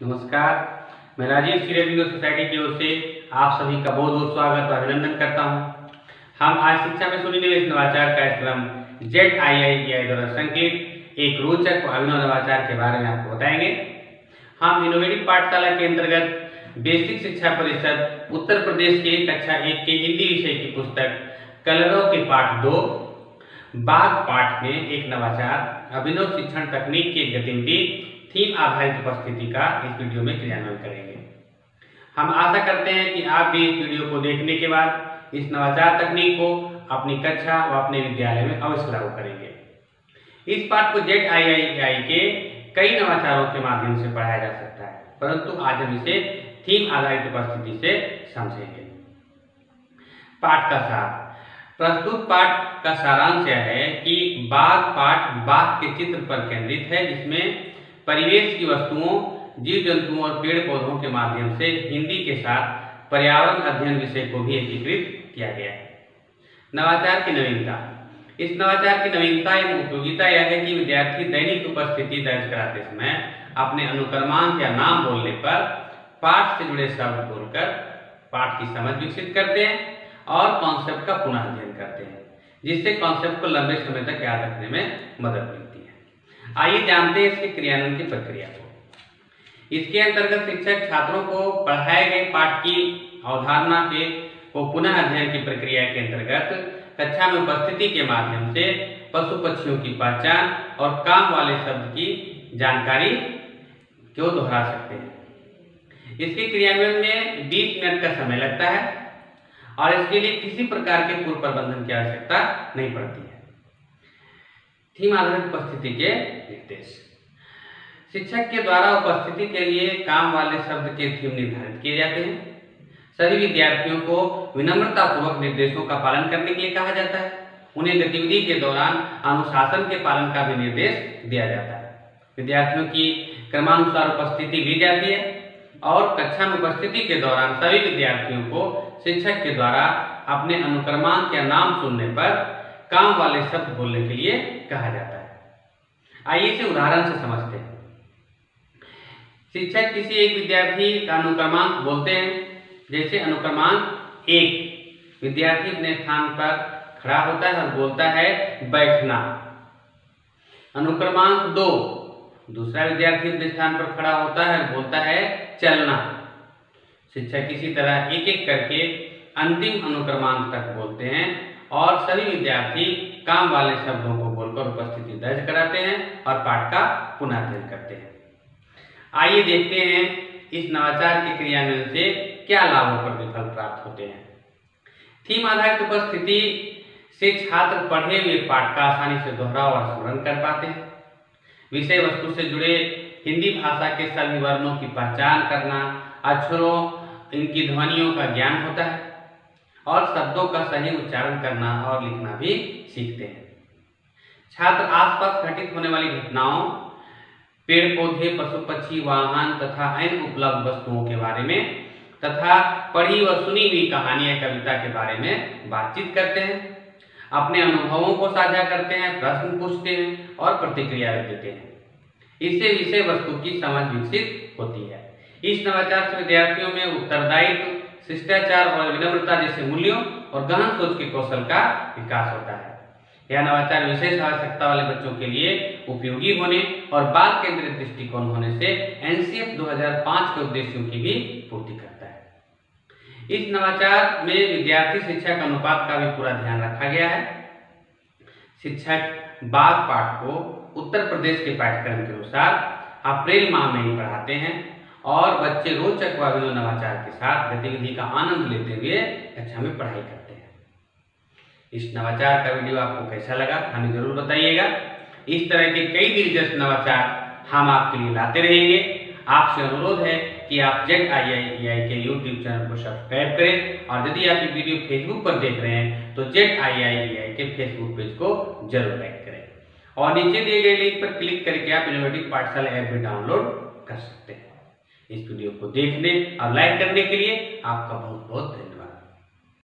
नमस्कार, मैं राजीव सीरेबिंग सोसाइटी की ओर से आप सभी का बहुत बहुत स्वागत और अभिनंदन करता हूँ। हम आज शिक्षा में सुनी निवेश नवाचार कार्यक्रम जेड आई आई आई द्वारा संकलित एक रोचक और अभिनव नवाचार के बारे में आपको बताएँगे। हम इनोवेटिव पाठशाला के अंतर्गत बेसिक शिक्षा परिषद उत्तर प्रदेश के कक्षा एक के हिंदी विषय की पुस्तक कलरों के पाठ दो बाघ पाठ में एक नवाचार, अभिनव शिक्षण तकनीक की गतिविधि थीम आधारित उपस्थिति का इस वीडियो में क्रियान्वयन करेंगे। हम आशा करते हैं कि आप भी इस वीडियो को देखने के बाद इस नवाचार तकनीक को अपनी कक्षा व अपने विद्यालय में अवश्य लागू करेंगे। इस पाठ को आई आई के कई नवाचारों के माध्यम से पढ़ाया जा सकता है, परंतु आज हम इसे थीम आधारित उपस्थिति से समझेंगे। पाठ का सार। प्रस्तुत पाठ का सारांश यह है कि बाघ पाठ बाघ के चित्र पर केंद्रित है, जिसमें परिवेश की वस्तुओं जीव जंतुओं और पेड़ पौधों के माध्यम से हिंदी के साथ पर्यावरण अध्ययन विषय को भी एकीकृत किया गया है। नवाचार की नवीनता। इस नवाचार की नवीनता एवं उपयोगिता यह है कि विद्यार्थी दैनिक उपस्थिति दर्ज कराते समय अपने अनुक्रमांक या नाम बोलने पर पाठ से जुड़े शब्द बोलकर पाठ की समझ विकसित करते हैं और कॉन्सेप्ट का पुनः अध्ययन करते हैं, जिससे कॉन्सेप्ट को लंबे समय तक याद रखने में मदद मिलती है। आइए जानते हैं इसके क्रियान्वयन की प्रक्रिया को। इसके अंतर्गत शिक्षक छात्रों को पढ़ाए गए पाठ की अवधारणा के को पुनः अध्ययन की प्रक्रिया के अंतर्गत कक्षा में उपस्थिति के माध्यम से पशु पक्षियों की पहचान और काम वाले शब्द की जानकारी क्यों दोहरा सकते हैं? इसके क्रियान्वयन में 20 मिनट का समय लगता है और इसके लिए किसी प्रकार के पूर्व प्रबंधन की आवश्यकता नहीं पड़ती है। थीम आधारित उपस्थिति के निर्देश। शिक्षक के द्वारा उपस्थिति के लिए काम वाले शब्द के थीम निर्धारित किए जाते हैं। सभी विद्यार्थियों को विनम्रता पूर्वक निर्देशों का पालन करने के लिए कहा जाता है। उन्हें गतिविधि के दौरान अनुशासन के पालन का भी निर्देश दिया जाता है। विद्यार्थियों की क्रमानुसार उपस्थिति ली जाती है और कक्षा में उपस्थिति के दौरान सभी विद्यार्थियों को शिक्षक के द्वारा अपने अनुक्रमांक या नाम सुनने पर काम वाले शब्द बोलने के लिए कहा जाता है। आइए इसे उदाहरण से समझते हैं। शिक्षक किसी एक विद्यार्थी का अनुक्रमांक बोलते हैं, जैसे अनुक्रमांक एक। विद्यार्थी अपने स्थान पर खड़ा होता है और बोलता है, बैठना। अनुक्रमांक दो। दूसरा विद्यार्थी अपने स्थान पर खड़ा होता है बोलता है, चलना। शिक्षक इसी तरह एक एक करके अंतिम अनुक्रमांक तक बोलते हैं। और सभी विद्यार्थी काम वाले शब्दों को बोलकर उपस्थिति दर्ज कराते हैं और पाठ का पुनर्जन करते हैं। आइए देखते हैं इस नवाचार के क्रियान्वयन से क्या लाभों पर प्रतिफल प्राप्त होते हैं। थीम आधारित उपस्थिति से छात्र पढ़े हुए पाठ का आसानी से दोहराव और स्मरण कर पाते हैं। विषय वस्तु से जुड़े हिंदी भाषा के सभी वर्णों की पहचान करना, अक्षरों, इनकी ध्वनियों का ज्ञान होता है। और शब्दों का सही उच्चारण करना और लिखना भी सीखते हैं। छात्र आसपास घटित होने वाली घटनाओं पेड़ पौधे पशु पक्षी वाहन तथा अन्य उपलब्ध वस्तुओं के बारे में तथा पढ़ी व सुनी हुई कहानी या कविता के बारे में बातचीत करते हैं। अपने अनुभवों को साझा करते हैं, प्रश्न पूछते हैं और प्रतिक्रिया देते हैं। इससे विषय वस्तु की समझ विकसित होती है। इस नवाचार से विद्यार्थियों में उत्तरदायित्व शिष्टाचार और विनम्रता जैसे मूल्यों और गहन सोच के कौशल का विकास होता है। यह नवाचार विशेष आवश्यकता वाले बच्चों के लिए उपयोगी होने और बाल केंद्रित दृष्टिकोण होने से एनसीएफ 2005 के उद्देश्यों की भी पूर्ति करता है। इस नवाचार में विद्यार्थी शिक्षक अनुपात का भी पूरा ध्यान रखा गया है। शिक्षक बाग पाठ को उत्तर प्रदेश के पाठ्यक्रम के अनुसार अप्रैल माह में ही पढ़ाते हैं। और बच्चे रोचक व नवाचार के साथ, गतिविधि का आनंद लेते हुए कक्षा में पढ़ाई करते हैं। इस नवाचार का वीडियो आपको कैसा लगा, हमें ज़रूर बताइएगा। इस तरह के कई दिलचस्प नवाचार हम आपके लिए लाते रहेंगे। आपसे अनुरोध है कि आप जेड आई आई आई के यूट्यूब चैनल को सब्सक्राइब करें और यदि आप ये वीडियो फेसबुक पर देख रहे हैं तो जेड आई आई आई के फेसबुक पेज को ज़रूर लाइक करें। और नीचे दिए गए लिंक पर क्लिक करके आप इनोवेटिव पाठशाला ऐप भी डाउनलोड कर सकते हैं। इस वीडियो को देखने और लाइक करने के लिए आपका बहुत बहुत धन्यवाद।